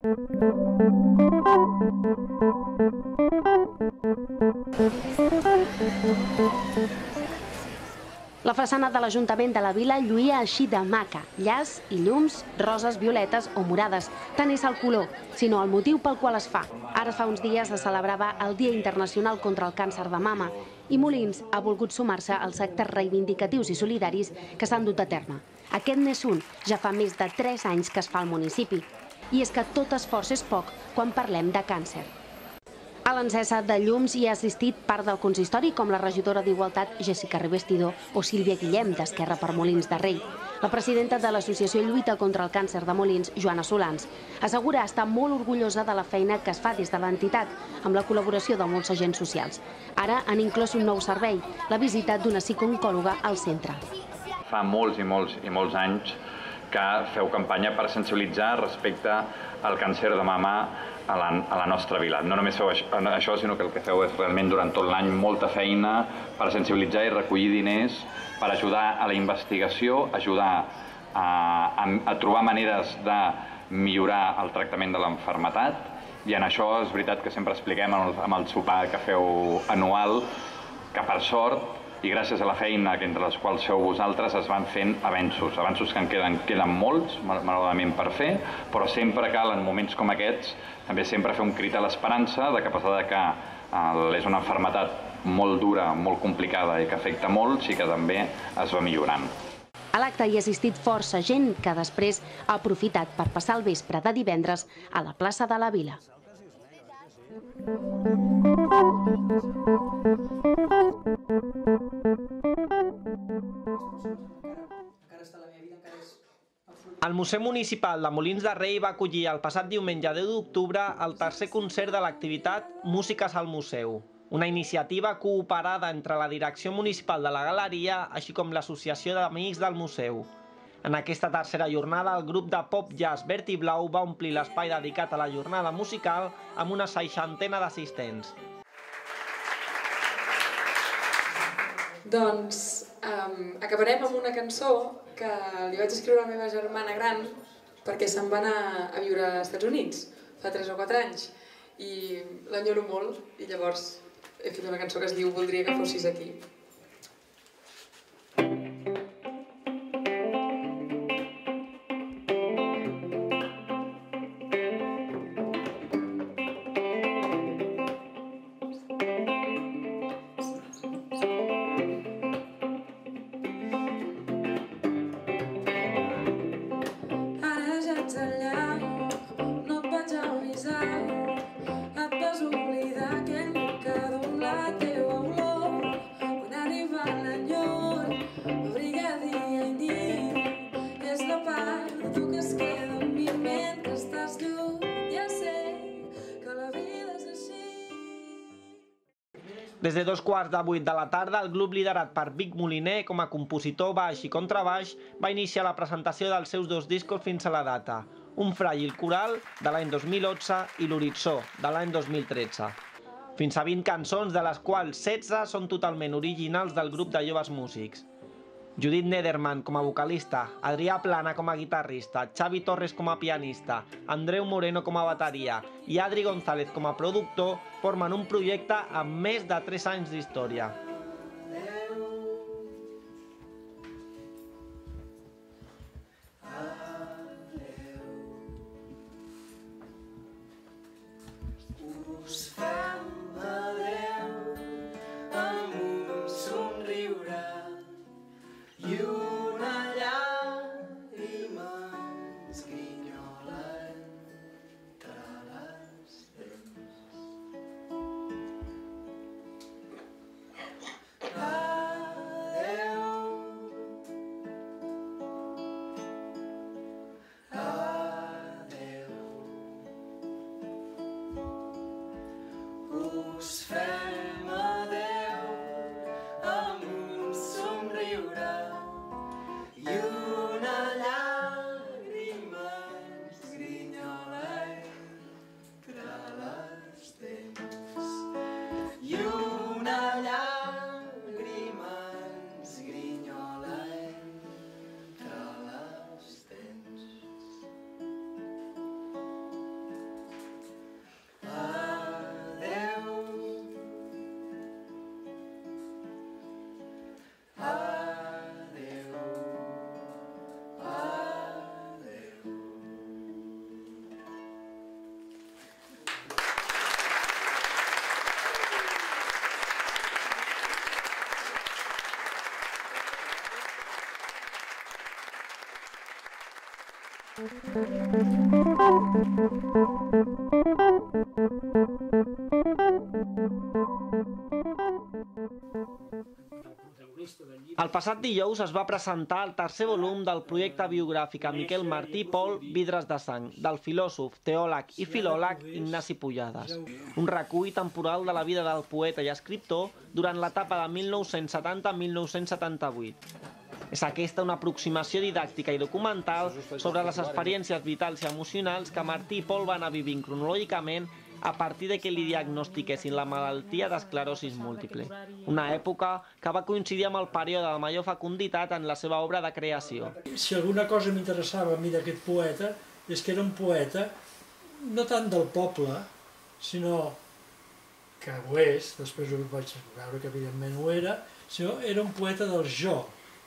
La façana de l'Ajuntament de la Vila lluïa així de maca, llaç i llums, roses, violetes o morades. Tant és el color, sinó el motiu pel qual es fa. Ara fa uns dies es celebrava el Dia Internacional contra el Càncer de Mama i Molins ha volgut sumar-se als actes reivindicatius i solidaris que s'han dut a terme. Aquest n'és un, ja fa més de 3 anys que es fa al municipi. I és que tot esforç és poc quan parlem de càncer. A l'encesa de llums hi ha assistit part del consistori com la regidora d'Igualtat Jessica Revestidor o Sílvia Guillem d'Esquerra per Molins de Rei. La presidenta de l'Associació Lluita contra el Càncer de Molins, Joana Solans, assegura estar molt orgullosa de la feina que es fa des de l'entitat amb la col·laboració de molts agents socials. Ara han inclòs un nou servei, la visita d'una psicooncòloga al centre. Fa molts i molts i molts anys que feu campanya per sensibilitzar respecte al càncer de mama a la, a la nostra vila. No només feu això, sinó que el que feu és realment durant tot l'any molta feina per sensibilitzar i recollir diners per ajudar a la investigació, ajudar a, a, a trobar maneres de millorar el tractament de l'enfermetat i en això és veritat que sempre expliquem amb el, amb el sopar que feu anual que per sort i gràcies a la feina que entre les quals sou vosaltres es van fent avenços, avenços que en queden, queden molts, malauradament per fer, però sempre cal en moments com aquests també sempre fer un crit a l'esperança de que a pesar de que eh, és una enfermetat molt dura, molt complicada i que afecta molt, sí que també es va millorant. A l'acte hi ha assistit força gent que després ha aprofitat per passar el vespre de divendres a la plaça de la Vila. El Museu Municipal de Molins de Rei va acollir el passat diumenge 10 d'octubre el tercer concert de l'activitat Músiques al Museu, una iniciativa cooperada entre la Direcció Municipal de la Galeria així com l'Associació d'Amics del Museu. En aquesta tercera jornada, el grup de pop jazz Verd i Blau va omplir l'espai dedicat a la jornada musical amb una seixantena d'assistents. Doncs um, acabarem amb una cançó que li vaig escriure a la meva germana gran perquè se'n va anar a viure als Estats Units fa 3 o 4 anys i l'enyoro molt i llavors he fet una cançó que es diu Voldria que fossis aquí. Des de dos quarts de vuit de la tarda, el grup liderat per Vic Moliner com a compositor baix i contrabaix va iniciar la presentació dels seus dos discos fins a la data, Un fràgil coral de l'any 2011 i L'horitzó de l'any 2013. Fins a 20 cançons, de les quals 16 són totalment originals del grup de joves músics. Judit Nederman com a vocalista, Adrià Plana com a guitarrista, Xavi Torres com a pianista, Andreu Moreno com a bateria i Adri González com a productor formen un projecte amb més de 3 anys d'història. El passat dijous es va presentar el tercer volum del projecte biogràfic a Miquel Martí Pol Vidres de Sang, del filòsof, teòleg i filòleg Ignasi Pujades. Un recull temporal de la vida del poeta i escriptor durant l'etapa de 1970-1978. És aquesta una aproximació didàctica i documental sobre les experiències vitals i emocionals que Martí i Pol van a vivint cronològicament a partir de que li diagnostiquessin la malaltia d'esclerosis múltiple, una època que va coincidir amb el període de major fecunditat en la seva obra de creació. Si alguna cosa m'interessava a mi d'aquest poeta és que era un poeta no tant del poble, sinó que ho és, després ho vaig veure que evidentment ho era, sinó era un poeta del jo.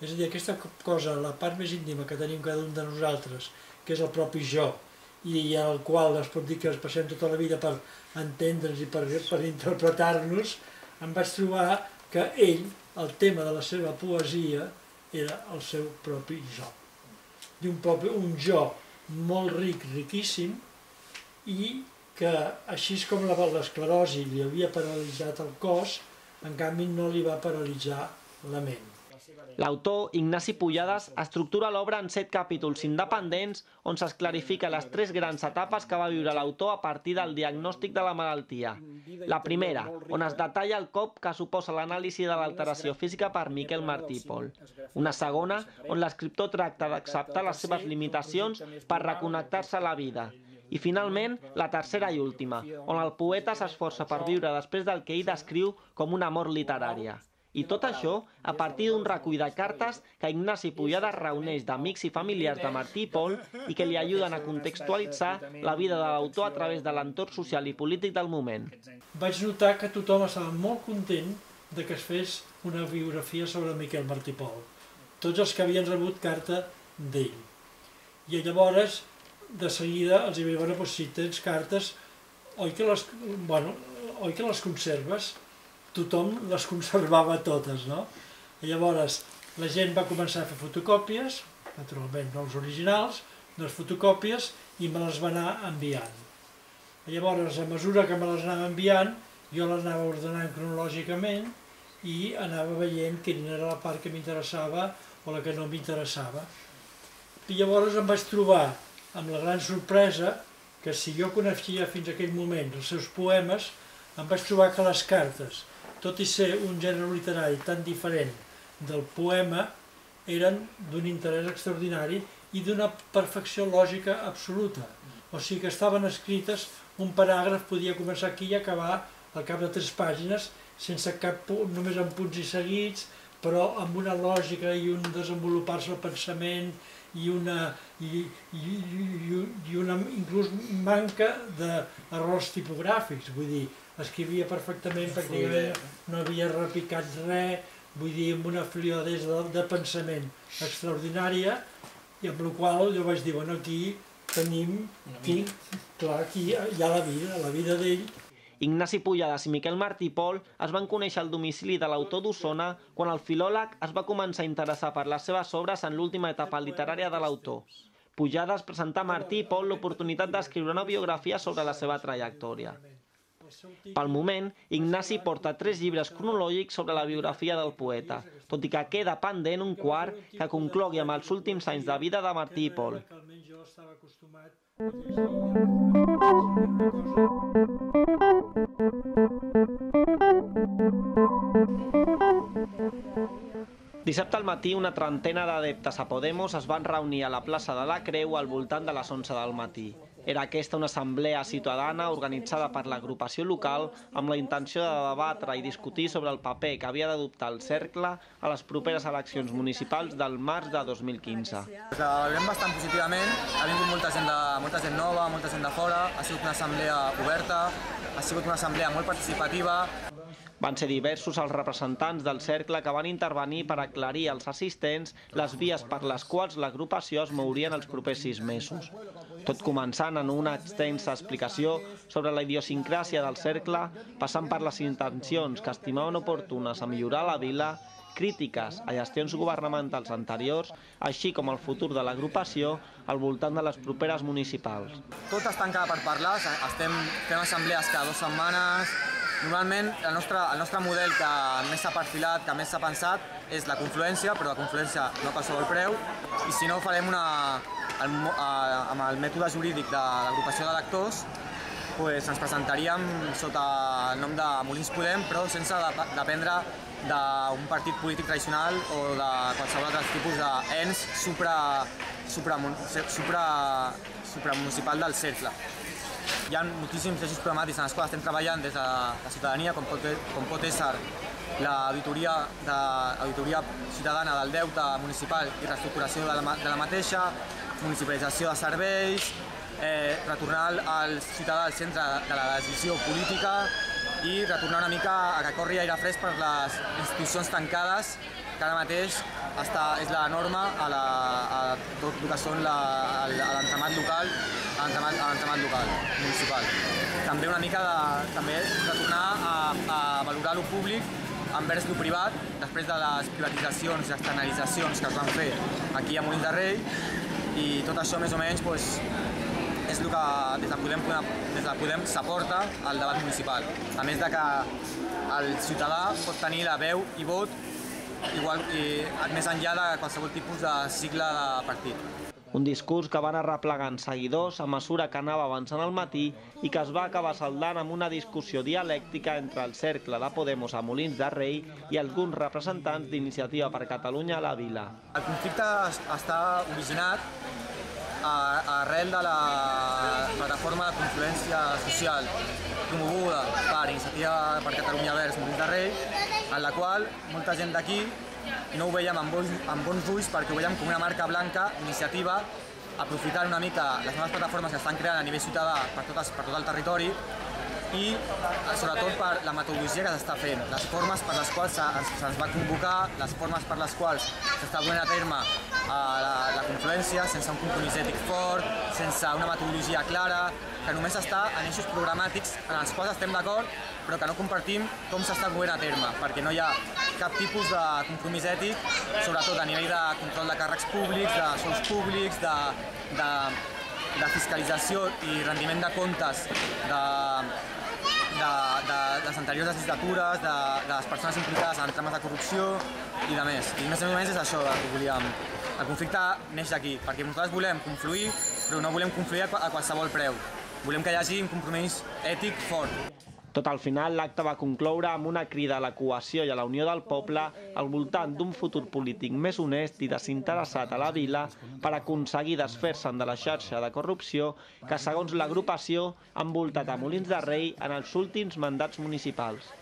És a dir, aquesta cosa, la part més íntima que tenim cada un de nosaltres, que és el propi jo, i al qual es pot dir que es passem tota la vida per entendre'ns i per, per interpretar-nos, em vaig trobar que ell, el tema de la seva poesia, era el seu propi jo. I un, propi, un jo molt ric, riquíssim, i que així com l'esclerosi li havia paralitzat el cos, en canvi no li va paralitzar la ment. L'autor, Ignasi Pujades, estructura l'obra en set capítols independents on s'esclarifica les tres grans etapes que va viure l'autor a partir del diagnòstic de la malaltia. La primera, on es detalla el cop que suposa l'anàlisi de l'alteració física per Miquel Martí Pol. Una segona, on l'escriptor tracta d'acceptar les seves limitacions per reconnectar-se a la vida. I finalment, la tercera i última, on el poeta s'esforça per viure després del que ell descriu com una mort literària. I tot això a partir d'un recull de cartes que Ignasi Pujades reuneix d'amics i familiars de Martí i Pol i que li ajuden a contextualitzar la vida de l'autor a través de l'entorn social i polític del moment. Vaig notar que tothom estava molt content de que es fes una biografia sobre Miquel Martí Pol. Tots els que havien rebut carta d'ell. I llavors, de seguida, els hi vaig dir, bueno, doncs, si tens cartes, oi que les, bueno, oi que les conserves? Tothom les conservava totes, no? I llavors la gent va començar a fer fotocòpies, naturalment no els originals, les fotocòpies, i me les va anar enviant. I llavors, a mesura que me les anava enviant, jo les anava ordenant cronològicament i anava veient quina era la part que m'interessava o la que no m'interessava. I llavors em vaig trobar amb la gran sorpresa que si jo coneixia fins a aquell moment els seus poemes, em vaig trobar que les cartes tot i ser un gènere literari tan diferent del poema, eren d'un interès extraordinari i d'una perfecció lògica absoluta. O sigui que estaven escrites, un paràgraf podia començar aquí i acabar al cap de tres pàgines, sense cap punt, només amb punts i seguits, però amb una lògica i un desenvolupar-se el pensament i una, i, i, i, i una inclús manca d'errors tipogràfics, vull dir, escrivia perfectament, pràcticament no havia repicat res, vull dir, amb una fluidesa de, de pensament extraordinària, i amb la qual jo vaig dir, bueno, aquí tenim, aquí, clar, aquí hi ha la vida, la vida d'ell. Ignasi Pujades i Miquel Martí Pol es van conèixer al domicili de l'autor d'Osona quan el filòleg es va començar a interessar per les seves obres en l'última etapa literària de l'autor. Pujades presentà a Martí i Pol l'oportunitat d'escriure una biografia sobre la seva trajectòria. Pel moment, Ignasi porta tres llibres cronològics sobre la biografia del poeta, tot i que queda pendent un quart que conclogui amb els últims anys de vida de Martí i Pol. Dissabte al matí, una trentena d'adeptes a Podemos es van reunir a la plaça de la Creu al voltant de les 11 del matí. Era aquesta una assemblea ciutadana organitzada per l'agrupació local amb la intenció de debatre i discutir sobre el paper que havia d'adoptar el cercle a les properes eleccions municipals del març de 2015. La veurem bastant positivament, ha vingut molta gent, de, molta gent nova, molta gent de fora, ha sigut una assemblea oberta, ha sigut una assemblea molt participativa, van ser diversos els representants del cercle que van intervenir per aclarir als assistents les vies per les quals l'agrupació es mouria en els propers sis mesos. Tot començant en una extensa explicació sobre la idiosincràsia del cercle, passant per les intencions que estimaven oportunes a millorar la vila crítiques a gestions governamentals anteriors, així com el futur de l'agrupació al voltant de les properes municipals. Tot està encara per parlar, estem fent assemblees cada dues setmanes, Normalment el nostre, el nostre model que més s'ha perfilat, que més s'ha pensat, és la confluència, però la confluència no a qualsevol preu, i si no farem una, el, amb el mètode jurídic de l'agrupació de lectors, pues ens presentaríem sota el nom de Molins Podem, però sense dependre d'un partit polític tradicional o de qualsevol altre tipus d'ens supra, supra, supra, supramunicipal del cercle. Hi ha moltíssims eixos programàtics en els quals estem treballant des de la ciutadania, com pot, com pot ésser l'auditoria de, auditoria ciutadana del deute municipal i reestructuració de la, de la mateixa, municipalització de serveis, eh, retornar al ciutadà al centre de la decisió política i retornar una mica a que corri aire fresc per les institucions tancades que ara mateix està, és la norma a, la, a tot el que són l'entramat local, a l'entramat local, municipal. També una mica de, també retornar a, a valorar lo públic envers lo privat, després de les privatitzacions i externalitzacions que es van fer aquí a Molins de Rei, i tot això més o menys pues, és el que des de Podem, des de Podem s'aporta al debat municipal. A més de que el ciutadà pot tenir la veu i vot igual, i més enllà de qualsevol tipus de cicle de partit. Un discurs que van arreplegant seguidors a mesura que anava avançant al matí i que es va acabar saldant amb una discussió dialèctica entre el cercle de Podemos a Molins de Rei i alguns representants d'Iniciativa per Catalunya a la vila. El conflicte està originat arrel de la plataforma de confluència social promoguda per Iniciativa per Catalunya Verds Molins de Rei en la qual molta gent d'aquí no ho veiem amb bons, amb bons ulls perquè ho veiem com una marca blanca, iniciativa, aprofitant una mica les noves plataformes que estan creant a nivell ciutadà per, totes, per tot el territori i sobretot per la metodologia que s'està fent, les formes per les quals se'ns va convocar, les formes per les quals s'està donant a terme a la, la confluència sense un compromís ètic fort, sense una metodologia clara, que només està en eixos programàtics en els quals estem d'acord, però que no compartim com s'està duent a terme, perquè no hi ha cap tipus de compromís ètic, sobretot a nivell de control de càrrecs públics, de sous públics, de, de, de fiscalització i rendiment de comptes de, de, de, les anteriors legislatures, de, de les persones implicades en trames de corrupció i de més. I més o menys és això que volíem. El conflicte neix d'aquí, perquè nosaltres volem confluir, però no volem confluir a qualsevol preu. Volem que hi hagi un compromís ètic fort. Tot al final, l'acte va concloure amb una crida a la cohesió i a la unió del poble al voltant d'un futur polític més honest i desinteressat a la vila per aconseguir desfer-se'n de la xarxa de corrupció que, segons l'agrupació, ha envoltat a Molins de Rei en els últims mandats municipals.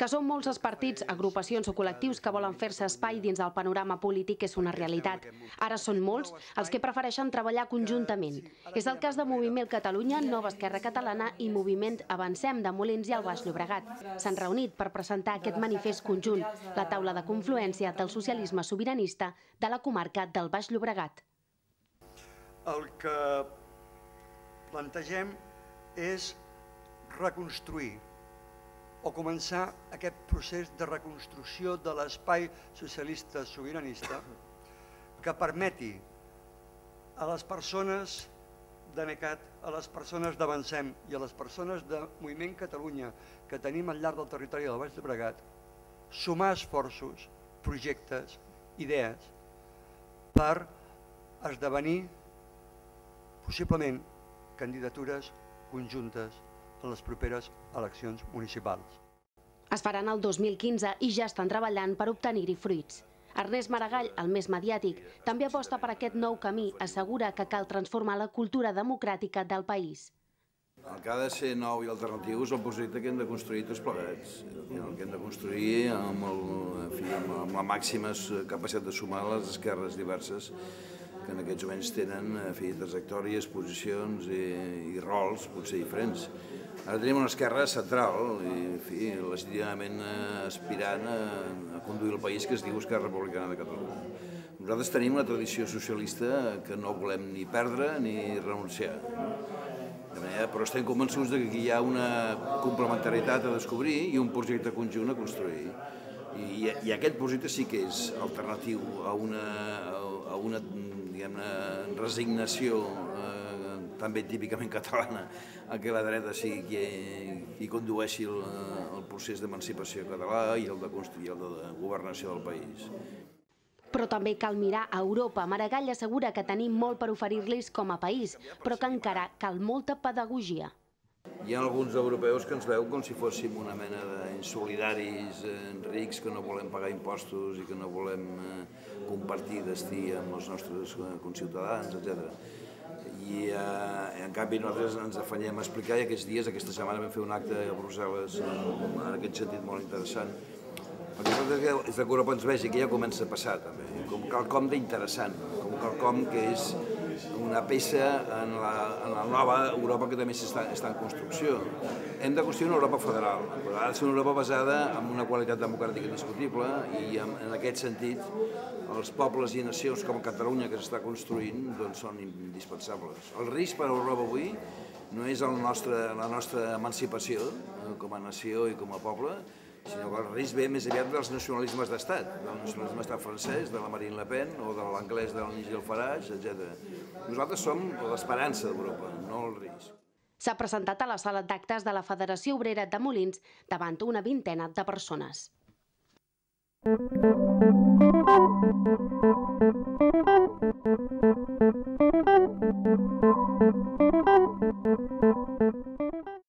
Que són molts els partits, agrupacions o col·lectius que volen fer-se espai dins del panorama polític és una realitat. Ara són molts els que prefereixen treballar conjuntament. És el cas de Moviment Catalunya, Nova Esquerra Catalana i Moviment Avancem de Molins i el Baix Llobregat. S'han reunit per presentar aquest manifest conjunt, la taula de confluència del socialisme sobiranista de la comarca del Baix Llobregat. El que plantegem és reconstruir o començar aquest procés de reconstrucció de l'espai socialista sobiranista que permeti a les persones de NECAT, a les persones d'Avancem i a les persones de Moviment Catalunya que tenim al llarg del territori del Baix de Bregat sumar esforços, projectes, idees per esdevenir possiblement candidatures conjuntes en les properes eleccions municipals. Es faran el 2015 i ja estan treballant per obtenir-hi fruits. Ernest Maragall, el més mediàtic, també aposta per aquest nou camí, assegura que cal transformar la cultura democràtica del país. El que ha de ser nou i alternatiu és el projecte que hem de construir tots plegats. El que hem de construir amb, el, en fi, amb la màxima capacitat de sumar les esquerres diverses que en aquests moments tenen en fi, trajectòries, posicions i, i rols potser diferents. Ara tenim una esquerra central i, en fi, legítimament eh, aspirant a, a conduir el país que es diu Esquerra Republicana de Catalunya. Nosaltres tenim una tradició socialista que no volem ni perdre ni renunciar. De manera, però estem convençuts de que aquí hi ha una complementarietat a descobrir i un projecte conjunt a construir. I, i aquest projecte sí que és alternatiu a una, a una resignació eh, també típicament catalana a que la dreta sigui qui, qui condueixi el, el procés d'emancipació català i el de construir el de governació del país. Però també cal mirar a Europa. Maragall assegura que tenim molt per oferir-los com a país, però que encara cal molta pedagogia. Hi ha alguns europeus que ens veu com si fóssim una mena d'insolidaris eh, rics que no volem pagar impostos i que no volem eh, compartir destí amb els nostres eh, conciutadans, etc. I eh, en canvi nosaltres ens afanyem a explicar i aquests dies, aquesta setmana vam fer un acte a Brussel·les en aquest sentit molt interessant. El que és és que Europa ens vegi que ja comença a passar també, com quelcom d'interessant, com quelcom que és una peça en la, en la nova Europa que també està, està en construcció. Hem de construir una Europa federal, però ha de ser una Europa basada en una qualitat democràtica indiscutible i en, en aquest sentit els pobles i nacions com Catalunya que s'està construint doncs són indispensables. El risc per a Europa avui no és el nostre, la nostra emancipació eh, com a nació i com a poble, sinó que el risc ve més aviat dels nacionalismes d'estat, del nacionalisme d'estat francès, de la Marine Le Pen o de l'anglès del Nigel Farage, etc. Nosaltres som l'esperança d'Europa, no el risc. S'ha presentat a la sala d'actes de la Federació Obrera de Molins davant una vintena de persones. Thank you.